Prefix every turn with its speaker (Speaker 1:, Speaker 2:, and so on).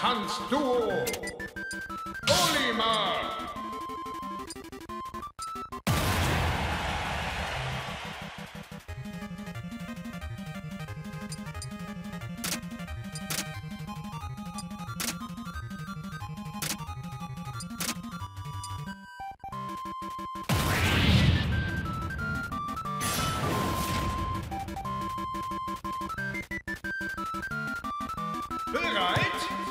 Speaker 1: Tanzduo Olimar. Bereit?